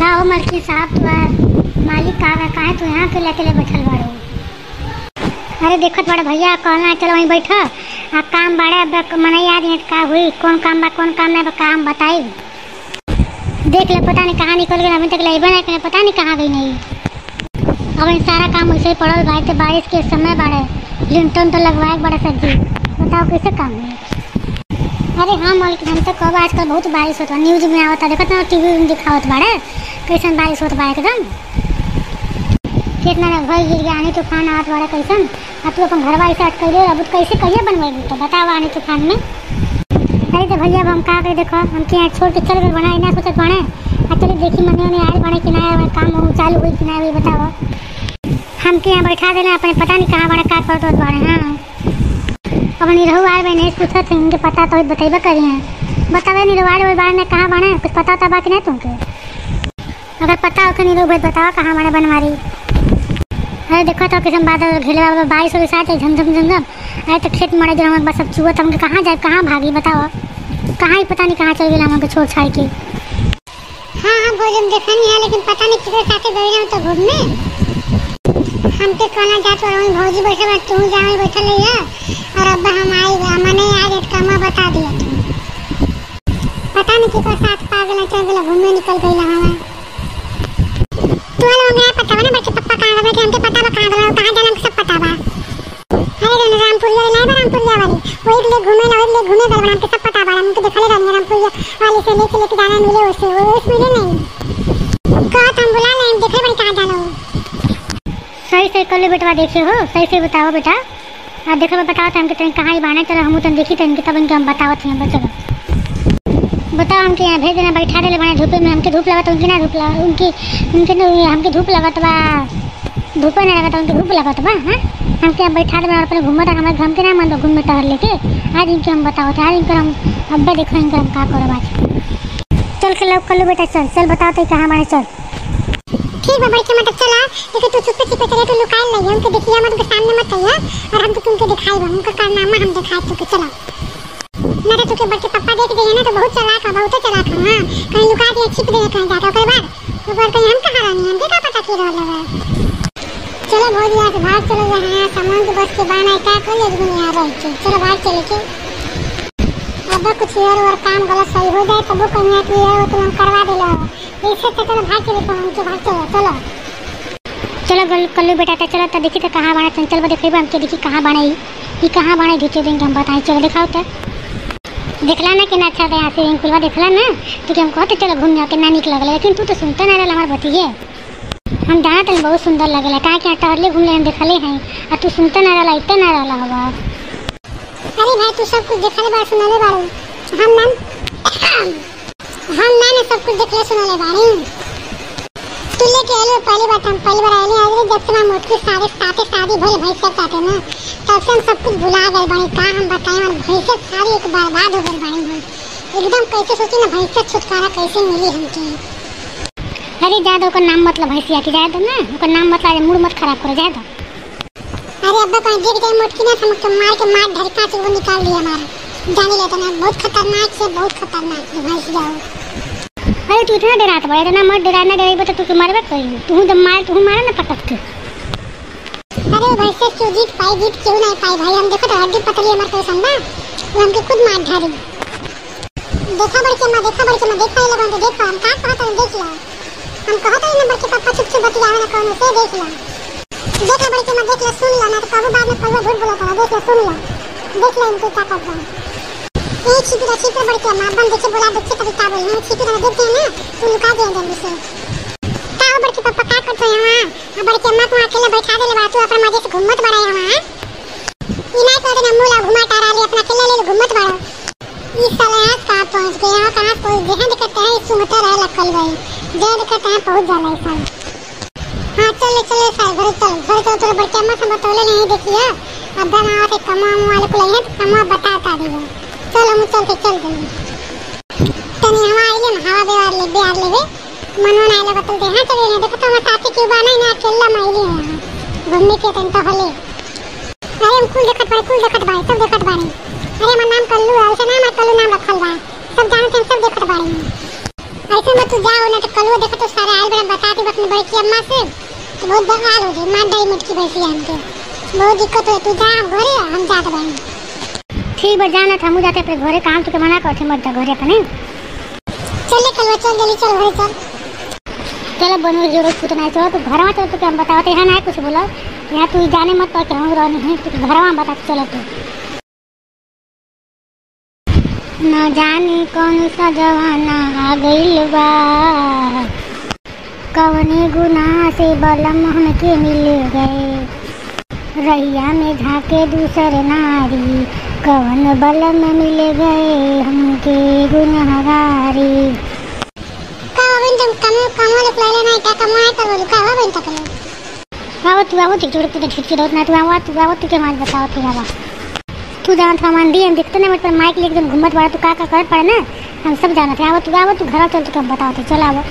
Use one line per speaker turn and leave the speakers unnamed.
गाँव मलकी साहब तो मालिक कहा कहाँ तू यहाँ के लेके ले बैठल बाड़ो? अरे देखत बड़ा भैया, कहना चलो वहीं बैठ। आ काम बाड़ा मने याद है, का हुई, कौन काम बा, कौन काम नहीं बा काम बताई। देख ले, पता नहीं कहाँ निकल गई अभी तक ले नहीं करे पता नहीं कहाँ गई नहीं। अब इन सारा काम वैसे ही पड़ल भाई तो बारिश के समय बाड़े, लिंटन तो लगवाए बड़ा सब्ज़ी। बताओ कैसे काम हुई अरे हाँ मालिक, हम तो कब आजकल बहुत बारिश होता न्यूज़ में आवता, देखत ना टीवी में दिखावत बाड़े कैसन बारिश होत बा एकदम। कितना ना घर गिर गया, आनी तूफ़ान आवत बाड़े कैसन। अब तू अपन घरवा ऐसे अटकल अब कैसे कहिए बनवाई तो? बताओ आनी तूफ़ान में। अरे तो भैया, अब हम का करे देखो, हम के यहाँ छोड़ के चल गए, बना ना सोचत बने। चलो देखी मने उन्हें आए, बने कि ना काम हो, चालू हुई कि ना बताओ। हम के यहाँ बैठा देना, अपने पता नहीं कहाँ बड़ा का करत बाड़े हाँ। अब नहीं आए बने नहीं पूछत इनके पता तो बतेबे करी हैं। बतावे रवाड़े वाले बारे में कहाँ बने? कुछ पता होता बाकी नहीं तुमके? अगर पता हो कि नहीं लोग बताओ कहाँ बने बनवारी। अरे देखो तो किसम बादल घिले वाला बारिश के साथ झमझम झमझम। अरे तो खेत मरे जो बस सब चुआ तो हमके कहाँ जाए कहाँ भागी बताओ। कहाँ ही पता नहीं कहाँ चल गया हमके छोड़ छाड़ के। हाँ हाँ भोजन देखा नहीं है, लेकिन पता नहीं किसके साथ गए तो घूमने। हमके कहना जात रहो भौजी बैठे बा, तू जाए बैठल है और अब हम आई मने आज एक कमा बता दिया तू। पता नहीं किसके साथ पागल चल गया घूमने निकल गई हमें। तू वाला हमें पता ना, बच्चे पप्पा कहाँ गए हमके पता बा कहाँ गए कहाँ जाना सब पता बा। अरे रे रामपुरिया नहीं बा रामपुरिया वाली वही ले घूमे ना, वही ले घूमे गए हमके सब पता बा। हमके देखले रहनी रामपुरिया वाली से लेके लेके जाना मिले उसे, वो उस मिले नहीं। कहा तुम बुला ले, हम देखे बड़ी कहाँ जाना हो सही सही कर लो बेटवा देखे हो? सही से बताओ बेटा। आप देखो, मैं बताओ हमके तुम कहाँ ही बाने चलो, हम तुम देखी तो इनके, तब इनके हम बताओ थे चलो। बताओ हमके यहाँ भेज देना, बैठा दे बने धूप में। हमके धूप लगा तो उनकी ना धूप लगा, उनकी, उनके ना हमके धूप लगत बा। धूप नहीं लगता उनके धूप लगत बा हाँ? हमके यहाँ बैठा दे और अपने घूमत हमारे घर के ना मन घूम में टहल लेके? आज इनके हम बताओ थे आज इनकर हम अब्बा देखो इनकर हम का करो आज। चल के लव कर लो बेटा, चल चल, बताओ तो कहाँ बाने चल। ठीक है बड़के मतलब चला। लेकिन तू चुपके चुपके चले तो लुकाए लगे हमके देखिए मत सामने मत कहिए और हम तो तुमके दिखाई बा उनका कारनामा हम दिखाए तुमके चला। ना तो तुके बच्चे पापा देख दिए ना तो बहुत चलाक है, बहुत चलाक है, हाँ। कहीं लुका दिए छिप दिए कहीं जाकर ओकर बाद बार कहीं हम कहाँ रहनी हमके का पता की रहल है? चलो, बहुत यार बाहर चलो यहाँ सामान के बस के बाना क्या कर ले दुनिया रह के। चलो, बाहर चले के। अब कुछ और और काम गलत सही हो जाए, तब कहीं कि है वो तो हम करवा दे लो तो चलो चले तो चलो चलो। चलो गल, कल्लू बेटा तो चलो तो देखी तो कहाँ बना चंचल बा देखेबा हमके देखी कहाँ बना ये कहाँ बना घीचे देंगे, हम बताएँ। चलो दिखाओ तो। देखला ना कि ना अच्छा था यहाँ से पुलवा देखला ना। तो कि हम कहते चलो घूमने के ना निक लगल। लेकिन तू तो सुनते ना रहा हमारे बतिए हम जाना तो बहुत सुंदर लगेला। कहाँ क्या टहरले घूमले हम देखले हैं। और तू सुनते ना रहा इतने ना रहा हवा अरे भाई, तू सब कुछ देखले बार सुनले बारू हम ने सब कुछ देखले सुनले बारी तू लेके आलो पहली बार हम पहली बार आए आज जब से हम मुझकी सारे साथे शादी भइल भाई सब साथे ना, तब से हम सब कुछ भुला गए बनी का हम बताएँ और भैंसे सारी एक बर्बाद हो गई बनी भाई। एकदम कैसे सोची ना भैंसे छुटकारा कैसे मिली हमके। अरे ज़्यादा ओकर नाम मतलब भैंसिया की ज़्यादा ना ओकर नाम मतलब मूड मत खराब करो ज़्यादा अरे अब्बा कहीं देख जाए मोटकी ना, हम तो मार के मार, धरका से वो निकाल दिया हमारा। जाने लेता ना, बहुत खतरनाक से बहुत खतरनाक है भैंस जाओ। अरे तू इतना डरात बड़ा इतना मत डराना डरेबे तो तू मरबे करी तू जब मार, तू मारा ना पटक के अरे वैसे क्यों जीत पाई, जीत क्यों नहीं पाई भाई? हम देखो तो हड्डी पतली हमारे कैसन ना वो हमके खुद मार धारी। देखा बड़ के मैं, देखा बड़ के मैं, देखा ही लगा तो देखो, हम का कहत हूँ, देख लो। हम कहत हई नंबर के पापा चुप चुप बतियावे ना, कौन से देख लो। देखा बड़ के मैं, देख लो, सुन लो, ना तो कबू बाद में कबू झूठ बोला था देख लो, सुन लो। देख लो इनकी ताकत बा एक छिपी छिपी बड़ के। माँ बन देखे, बोला देखे तभी का बोल है ना देते हैं ना। तू लुका दे जल्दी से। का बड़ के पापा, का करते हैं वहाँ बड़ के माँ को अकेले बैठा दे ले तू अपना मज़े से घूमत बड़ा है? वहाँ इना को देना मूला घुमा टारा ले, अपना अकेले ले घूमत बड़ा। इस साले कहाँ पहुँच गए यहाँ कहाँ पहुँच गए हैं दिखते हैं सुमते रहे लकल गए जे दिखते हैं, पहुँच जाला इस साल। हाँ चले चले साल घर, चल। घर चल तो बड़ के माँ से बतौले नहीं देखिए अब बना से कमा वाले को ले तो कमा बताता दिया चलो हम चल के चल गए तनी हवा आइले ना, हवा बेवार ले बेवार लेवे मनवा ना आइले बतल दे हाँ चले देखो तो हम साथी के बाना ना अकेला माइले हैं घूमने के तन तो हले अरे हम कुल देखत भाई कुल देखत भाई सब देखत बानी अरे हमार नाम कल्लू है ऐसे नाम कल्लू, नाम रखल बा। सब जानते हैं, सब देखत बानी
ऐसे मत तू जाओ ना तो कलवा देखा तो सारे आए बड़ा बताती अपनी बैठी अम्मा से। तो बहुत बवाल हो जाए मार डाई मुटकी बैठी हमके। बहुत दिक्कत हो, तू जा, हम घरे, हम जात बहन ठीक बा जाना था। हम जाते अपने घरे काम तो के मना करते मत घरे अपने। चल ले कलवा चल जल्दी चल घरे चल। चलो बनू जोरो कुछ नहीं चलो तू घर में चलो तो क्या हम बताते हैं ना कुछ बोलो। यहाँ तू जाने मत पर हम रहने हैं? तू घर में बता चलो तू। न जाने कौन सा जमाना आ गइल बा। कवने गुनाह से बलम हमके मिल गए। रैया में झाके दूसर नारी। कवन बलम मिल गए हमके गुनहगारी? कमो कमो कमो हो बन तकले तू ती तू ठीक ठीक ना तू आव तू आव तू के मार बताओ तू बाबा तू जान था मान दी हम दिखते नहीं मत पर माइक लेके जब घूमत बड़ा तू का का कर पड़े ना हम सब जानते हैं आव तू आव तू घर चल तू के हम बताओ चल आव।